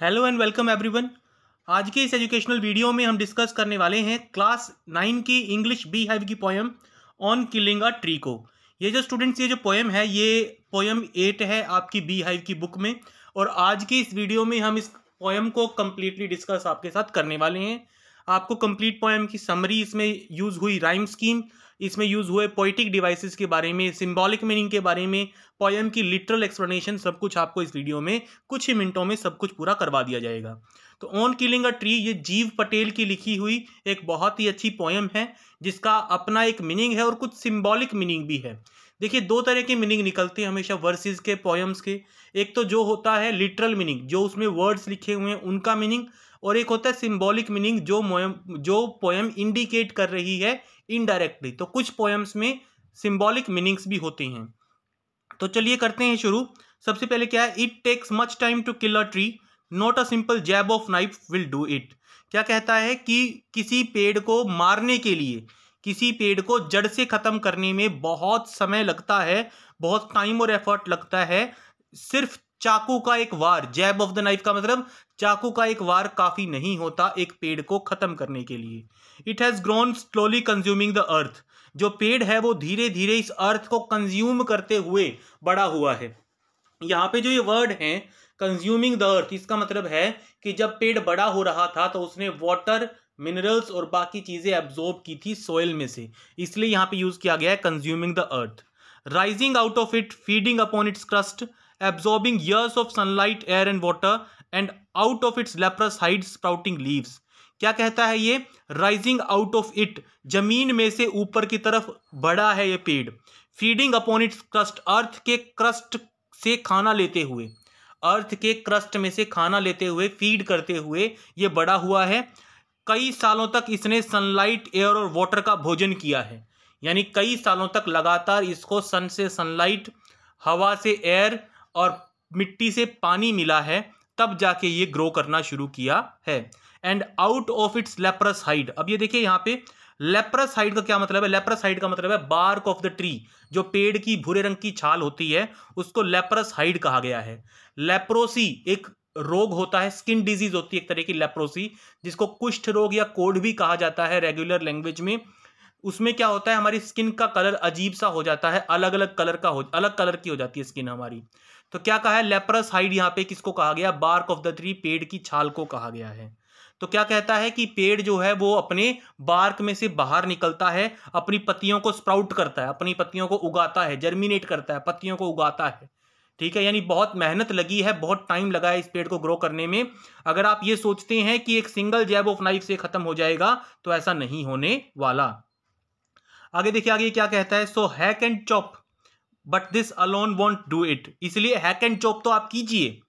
Hello and welcome everyone आज के इस एजुकेशनल वीडियो में हम डिस्कस करने वाले हैं क्लास नाइन की इंग्लिश बी हैव की poem on killing a tree को। ये जो स्टूडेंट्स ये जो पोएम है, ये पोएम एट है आपकी बी हाइव की बुक में। और आज की इस वीडियो में हम इस पोएम को कम्प्लीटली डिस्कस आपके साथ करने वाले हैं। आपको कंप्लीट पोएम की समरी इसमें यूज़ हुई राइम स्कीम इसमें यूज़ हुए पोइटिक डिवाइसेस के बारे में सिंबॉलिक मीनिंग के बारे में पोएम की लिटरल एक्सप्लेनेशन सब कुछ आपको इस वीडियो में कुछ ही मिनटों में सब कुछ पूरा करवा दिया जाएगा। तो ऑन किलिंग अ ट्री ये जीव पटेल की लिखी हुई एक बहुत ही अच्छी पोएम है, जिसका अपना एक मीनिंग है और कुछ सिम्बॉलिक मीनिंग भी है। देखिए, दो तरह के मीनिंग निकलते हैं हमेशा वर्सेस के पोएम्स के। एक तो जो होता है लिटरल मीनिंग जो उसमें वर्ड्स लिखे हुए हैं, उनका मीनिंग और एक होता है सिंबॉलिक मीनिंग जो जो पोएम इंडिकेट कर रही है इनडायरेक्टली तो कुछ पोएम्स में सिंबॉलिक मीनिंग्स भी होते हैं। तो चलिए करते हैं शुरू। सबसे पहले क्या है? It takes much time to kill a tree not a simple jab of knife will do it क्या कहता है कि किसी पेड़ को मारने के लिए, किसी पेड़ को जड़ से ख़त्म करने में बहुत समय लगता है, बहुत टाइम और एफर्ट लगता है। सिर्फ़ चाकू का एक वार जैब ऑफ़ द नाइफ का मतलब चाकू का एक वार काफ़ी नहीं होता एक पेड़ को ख़त्म करने के लिए। It has grown slowly consuming the earth जो पेड़ है वो धीरे धीरे इस अर्थ को कंज्यूम करते हुए बड़ा हुआ है। यहाँ पे जो ये वर्ड है कंज्यूमिंग द अर्थ इसका मतलब है कि जब पेड़ बड़ा हो रहा था तो उसने वाटर मिनरल्स और बाकी चीज़ें एब्जॉर्ब की थी सोयल में से। इसलिए यहाँ पे यूज़ किया गया है consuming the earth rising out of it feeding upon its crust absorbing years of sunlight air and water and out of its leprous hide sprouting leaves क्या कहता है ये? राइजिंग आउट ऑफ़ इट ज़मीन में से ऊपर की तरफ़ बड़ा है ये पेड़। Feeding upon its crust earth के क्रस्ट से खाना लेते हुए। अर्थ के क्रस्ट में से खाना लेते हुए फ़ीड करते हुए ये बड़ा हुआ है। कई सालों तक इसने सनलाइट एयर और वाटर का भोजन किया है। यानी कई सालों तक लगातार इसको सन से सनलाइट हवा से एयर और मिट्टी से पानी मिला है। तब जाके ये ग्रो करना शुरू किया है। And out of its leprous hide अब ये देखिए यहाँ पे लेप्रस हाइड का क्या मतलब है? लेप्रस हाइड का मतलब है बार्क ऑफ़ द ट्री जो पेड़ की भूरे रंग की छाल होती है, उसको लेप्रस हाइड कहा गया है। लेप्रोसी एक रोग होता है स्किन डिज़ीज़ होती है, एक तरह की लेप्रोसी जिसको कुष्ठ रोग या कोड भी कहा जाता है रेगुलर लैंग्वेज में। उसमें क्या होता है, हमारी स्किन का कलर अजीब सा हो जाता है अलग अलग कलर का हो, अलग कलर की हो जाती है स्किन हमारी। तो क्या कहा है लेप्रस हाइड यहाँ पे किसको कहा गया? बार्क ऑफ़ द ट्री पेड़ की छाल को कहा गया है। तो क्या कहता है कि पेड़ जो है, वो अपने बार्क में से बाहर निकलता है, अपनी पत्तियों को स्प्राउट करता है, अपनी पत्तियों को उगाता है जर्मिनेट करता है, पत्तियों को उगाता है। ठीक है, यानी बहुत मेहनत लगी है, बहुत टाइम लगा है इस पेड़ को ग्रो करने में। अगर आप ये सोचते हैं कि एक सिंगल जैब ऑफ़ नाइफ से खत्म हो जाएगा तो ऐसा नहीं होने वाला। आगे देखिए, आगे क्या कहता है? So hack and chop but this alone won't do it इसलिए हैक एंड चॉप तो आप कीजिए।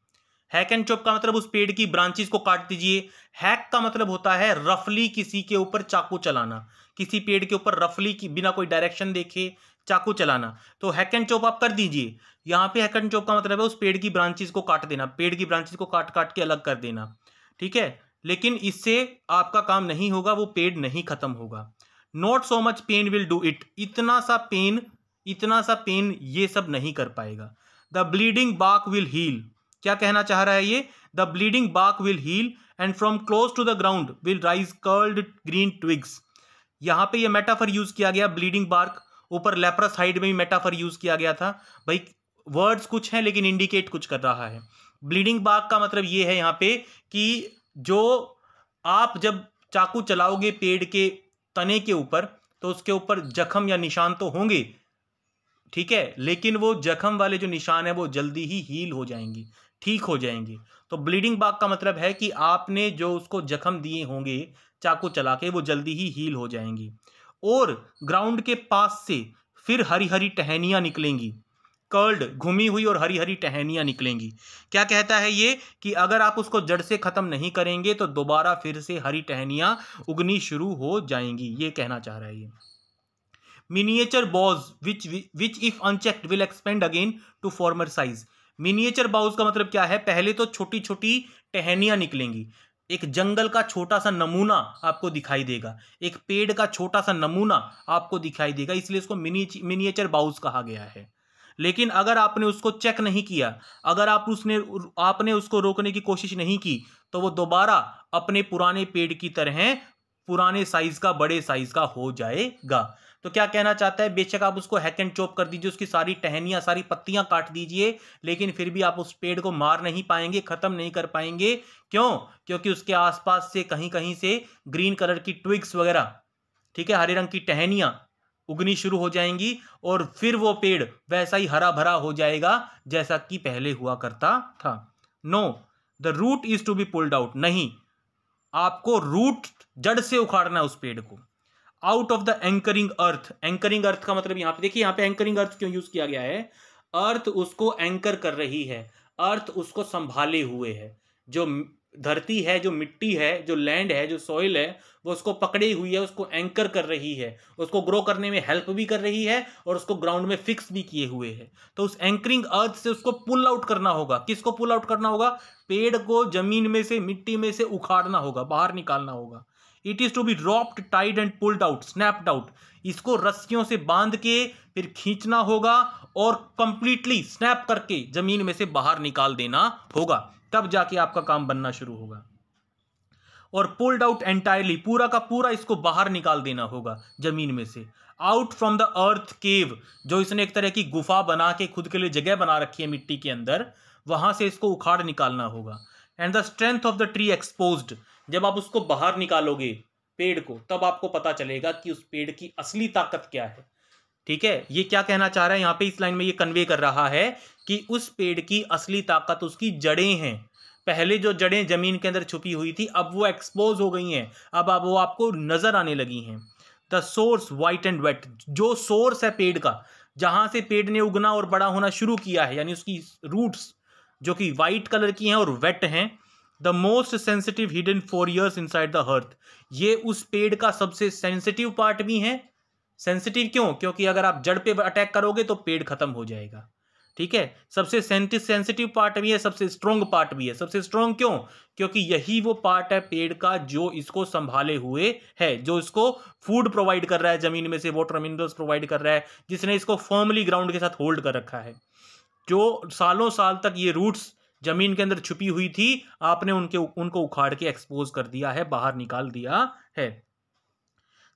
हैक एंड चॉप का मतलब उस पेड़ की ब्रांचेस को काट दीजिए। हैक का मतलब होता है रफली किसी के ऊपर चाकू चलाना। किसी पेड़ के ऊपर रफली की बिना कोई डायरेक्शन देखे चाकू चलाना। तो हैक एंड चॉप आप कर दीजिए। यहाँ पे हैक एंड चॉप का मतलब है उस पेड़ की ब्रांचेस को काट देना। पेड़ की ब्रांचेस को काट काट के अलग कर देना। ठीक है? लेकिन इससे आपका काम नहीं होगा, वो पेड़ नहीं खत्म होगा। Not so much pain will do it इतना सा पेन इतना सा पेन ये सब नहीं कर पाएगा। The bleeding bark will heal क्या कहना चाह रहा है ये? The bleeding bark will heal and from close to the ground will rise curled green twigs यहाँ पे ये मेटाफर यूज़ किया गया ब्लीडिंग बार्क ऊपर लेप्रस साइड में भी मेटाफर यूज़ किया गया था। भाई वर्ड्स कुछ हैं लेकिन इंडिकेट कुछ कर रहा है। ब्लीडिंग बार्क का मतलब ये है यहाँ पे कि जो आप जब चाकू चलाओगे पेड़ के तने के ऊपर तो उसके ऊपर जख्म या निशान तो होंगे, ठीक है? लेकिन वो जख्म वाले जो निशान है, वो जल्दी ही हील हो जाएँगी, ठीक हो जाएँगे। तो ब्लीडिंग बाग का मतलब है कि आपने जो उसको जख्म दिए होंगे, चाकू चला के, वो जल्दी ही हील हो जाएँगी। और ग्राउंड के पास से फिर हरी हरी टहनियाँ निकलेंगी। कर्ल्ड घुमी हुई और हरी हरी टहनियाँ निकलेंगी। क्या कहता है ये कि अगर आप उसको जड़ से ख़त्म नहीं करेंगे तो दोबारा फिर से हरी टहनियाँ उगनी शुरू हो जाएँगी, ये कहना चाह रहा है ये। Miniature boughs which which if unchecked will expand again to former size miniature boughs का मतलब क्या है? पहले तो छोटी छोटी टहनियाँ निकलेंगी। एक जंगल का छोटा सा नमूना आपको दिखाई देगा। एक पेड़ का छोटा सा नमूना आपको दिखाई देगा। इसलिए इसको मिनी मिनिएचर बाउज कहा गया है। लेकिन अगर आपने उसको चेक नहीं किया, अगर आप उसने, आपने उसको रोकने की कोशिश नहीं की तो वो दोबारा अपने पुराने पेड़ की तरह, पुराने साइज़ का, बड़े साइज़ का हो जाएगा। तो क्या कहना चाहता है? बेशक आप उसको हैक एंड चॉप कर दीजिए, उसकी सारी टहनियाँ, सारी पत्तियाँ काट दीजिए, लेकिन फिर भी आप उस पेड़ को मार नहीं पाएँगे, खत्म नहीं कर पाएँगे। क्यों? क्योंकि उसके आसपास से कहीं कहीं से ग्रीन कलर की ट्विग्स वगैरह, ठीक है, हरे रंग की टहनियाँ उगनी शुरू हो जाएँगी और फिर वो पेड़ वैसा ही हरा भरा हो जाएगा जैसा कि पहले हुआ करता था। No the root is to be pulled out नहीं, आपको रूट जड़ से उखाड़ना है उस पेड़ को। Out of the anchoring earth anchoring earth का मतलब यहाँ पे, देखिए यहाँ पे एंकरिंग अर्थ क्यों यूज़ किया गया है? अर्थ उसको एंकर कर रही है। अर्थ उसको संभाले हुए है। जो धरती है, जो मिट्टी है, जो लैंड है, जो सॉइल है, वो उसको पकड़ी हुई है, उसको एंकर कर रही है। उसको ग्रो करने में हेल्प भी कर रही है और उसको ग्राउंड में फिक्स भी किए हुए है। तो उस एंकरिंग अर्थ से उसको पुल आउट करना होगा। किसको पुल आउट करना होगा? पेड़ को ज़मीन में से, मिट्टी में से उखाड़ना होगा, बाहर निकालना होगा। It is to be roped tied and pulled out snapped out इसको रस्सियों से बाँध के फिर खींचना होगा और कंप्लीटली स्नैप करके ज़मीन में से बाहर निकाल देना होगा। तब जाके आपका काम बनना शुरू होगा। और पुल्ड आउट एंटायरली पूरा का पूरा इसको बाहर निकाल देना होगा, ज़मीन में से। Out from the earth cave जो इसने एक तरह की गुफा बना के खुद के लिए जगह बना रखी है मिट्टी के अंदर, वहाँ से इसको उखाड़ निकालना होगा। And the strength of the tree expose जब आप उसको बाहर निकालोगे, पेड़ को, तब आपको पता चलेगा कि उस पेड़ की असली ताकत क्या है। ठीक है? ये क्या कहना चाह रहा है? यहाँ पे इस लाइन में ये कन्वे कर रहा है कि उस पेड़ की असली ताकत उसकी जड़ें हैं। पहले जो जड़ें ज़मीन के अंदर छुपी हुई थी, अब वो एक्सपोज हो गई हैं। अब अब वो आपको नज़र आने लगी हैं। The source white and wet जो सोर्स है पेड़ का, जहाँ से पेड़ ने उगना और बड़ा होना शुरू किया है, यानी उसकी रूट्स जो कि वाइट कलर की हैं और वेट हैं the most sensitive hidden for years inside the earth ये उस पेड़ का सबसे सेंसिटिव पार्ट भी है सेंसिटिव क्यों? क्योंकि अगर आप जड़ पे अटैक करोगे तो पेड़ खत्म हो जाएगा। ठीक है? सबसे सेंसिटिव पार्ट भी है, सबसे स्ट्रोंग पार्ट भी है। सबसे स्ट्रोंग क्यों? क्योंकि यही वो पार्ट है पेड़ का जो इसको संभाले हुए है, जो इसको फ़ूड प्रोवाइड कर रहा है, ज़मीन में से वाटर मिनरल्स प्रोवाइड कर रहा है, जिसने इसको फर्मली ग्राउंड के साथ होल्ड कर रखा है। जो सालों साल तक ये रूट्स ज़मीन के अंदर छुपी हुई थी, आपने उनके, उनको उखाड़ के एक्सपोज कर दिया है, बाहर निकाल दिया है।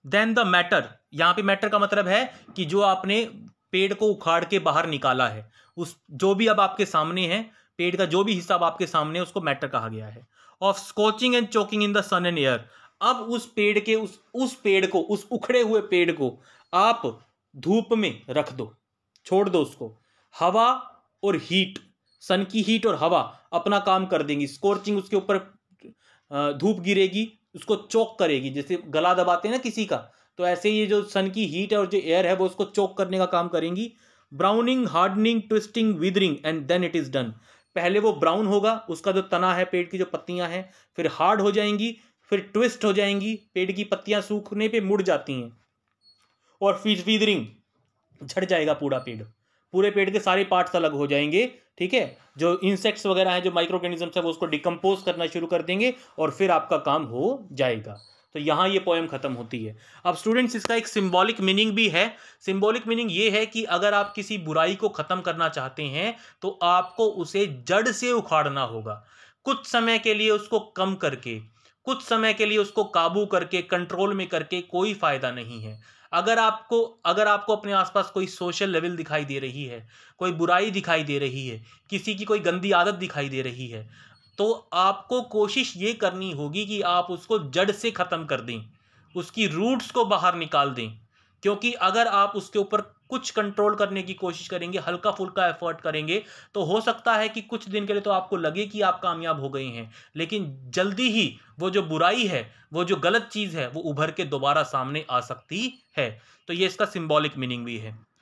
देन द मैटर यहाँ पे मैटर का मतलब है कि जो आपने पेड़ को उखाड़ के बाहर निकाला है, उस जो भी अब आपके सामने है, पेड़ का जो भी हिस्सा आपके सामने उसको मैटर कहा गया है। Of scorching and choking in the sun and air अब उस पेड़ के, उस उस पेड़ को, उस उखड़े हुए पेड़ को आप धूप में रख दो, छोड़ दो उसको। हवा और हीट सन की हीट और हवा अपना काम कर देंगी। स्कोर्चिंग उसके ऊपर धूप गिरेगी उसको चौक करेगी, जैसे गला दबाते हैं ना किसी का तो ऐसे ये जो सन की हीट है और जो एयर है, वो उसको चौक करने का काम करेंगी। Browning hardening twisting withering and then it is done पहले वो ब्राउन होगा, उसका जो तना है पेड़ की जो पत्तियाँ हैं, फिर हार्ड हो जाएँगी, फिर ट्विस्ट हो जाएँगी पेड़ की पत्तियाँ सूखने पे मुड़ जाती हैं। और फिर विदरिंग झड़ जाएगा पूरा पेड़ पूरे पेड़ के सारे पार्ट्स अलग हो जाएँगे, ठीक है? जो इंसेक्ट्स वगैरह हैं, जो माइक्रो है, वो उसको डिकम्पोज करना शुरू कर देंगे और फिर आपका काम हो जाएगा। तो यहाँ ये पोएम खत्म होती है। अब स्टूडेंट्स इसका एक सिंबॉलिक मीनिंग भी है। सिंबॉलिक मीनिंग ये है कि अगर आप किसी बुराई को ख़त्म करना चाहते हैं तो आपको उसे जड़ से उखाड़ना होगा। कुछ समय के लिए उसको कम करके कुछ समय के लिए उसको काबू करके कंट्रोल में करके कोई फ़ायदा नहीं है। अगर आपको अगर आपको अपने आसपास कोई सोशल लेवल दिखाई दे रही है, कोई बुराई दिखाई दे रही है, किसी की कोई गंदी आदत दिखाई दे रही है तो आपको कोशिश ये करनी होगी कि आप उसको जड़ से ख़त्म कर दें, उसकी रूट्स को बाहर निकाल दें। क्योंकि अगर आप उसके ऊपर कुछ कंट्रोल करने की कोशिश करेंगे हल्का फुल्का एफर्ट करेंगे तो हो सकता है कि कुछ दिन के लिए तो आपको लगे कि आप कामयाब हो गए हैं। लेकिन जल्दी ही वो जो बुराई है, वो जो गलत चीज़ है, वो उभर के दोबारा सामने आ सकती है। तो ये इसका सिंबॉलिक मीनिंग भी है।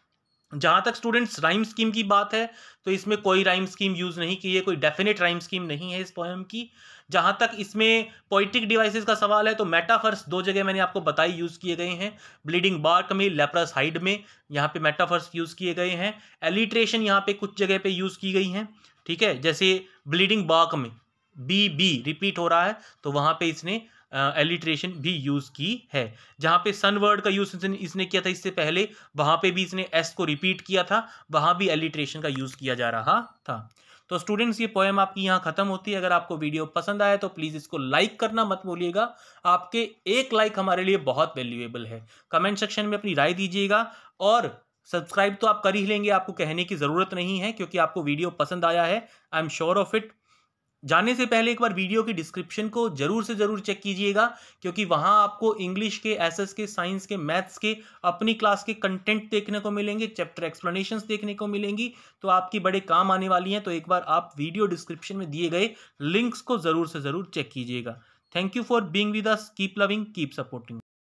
जहाँ तक स्टूडेंट्स राइम स्कीम की बात है तो इसमें कोई राइम स्कीम यूज़ नहीं की है, कोई डेफिनेट राइम स्कीम नहीं है इस पोएम की। जहाँ तक इसमें पोइटिक डिवाइसेस का सवाल है तो मेटाफर्स दो जगह मैंने आपको बताई यूज़ किए गए हैं। ब्लीडिंग बार्क में लेप्रस हाइड में, यहाँ पे मेटाफर्स यूज़ किए गए हैं। एलिट्रेशन यहाँ पे कुछ जगह पे यूज़ की गई हैं, ठीक है? जैसे ब्लीडिंग बार्क में बी बी रिपीट हो रहा है तो वहाँ पे इसने एलिट्रेशन भी यूज़ की है। जहाँ पे सन वर्ड का यूज़ इसने किया था इससे पहले, वहाँ पे भी इसने एस को रिपीट किया था, वहाँ भी एलिट्रेशन का यूज़ किया जा रहा था। तो स्टूडेंट्स ये पोएम आपकी यहाँ खत्म होती है। अगर आपको वीडियो पसंद आया तो प्लीज़ इसको लाइक करना मत भूलिएगा। आपके एक लाइक हमारे लिए बहुत वैल्यूएबल है। कमेंट सेक्शन में अपनी राय दीजिएगा और सब्सक्राइब तो आप कर ही लेंगे। आपको कहने की ज़रूरत नहीं है, क्योंकि आपको वीडियो पसंद आया है। I am sure of it जाने से पहले एक बार वीडियो की डिस्क्रिप्शन को ज़रूर से ज़रूर चेक कीजिएगा, क्योंकि वहाँ आपको इंग्लिश के एसएस के साइंस के मैथ्स के, अपनी क्लास के कंटेंट देखने को मिलेंगे चैप्टर एक्सप्लेनेशन देखने को मिलेंगी। तो आपकी बड़े काम आने वाली हैं तो एक बार आप वीडियो डिस्क्रिप्शन में दिए गए लिंक्स को ज़रूर से ज़रूर चेक कीजिएगा। Thank you for being with us keep loving keep supporting